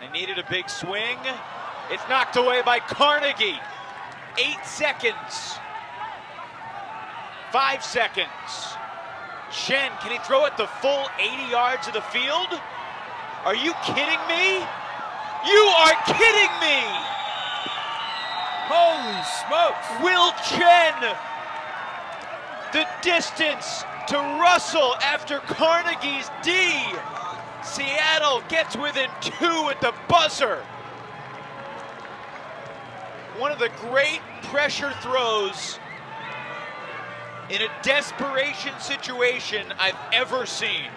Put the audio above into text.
They needed a big swing. It's knocked away by Carnegie. Eight seconds. Five seconds. Chen, can he throw it the full 80 yards of the field? Are you kidding me? You are kidding me! Holy smokes! Will Chen, the distance to Russell after Carnegie's D. Seattle gets within two at the buzzer. One of the great pressure throws in a desperation situation I've ever seen.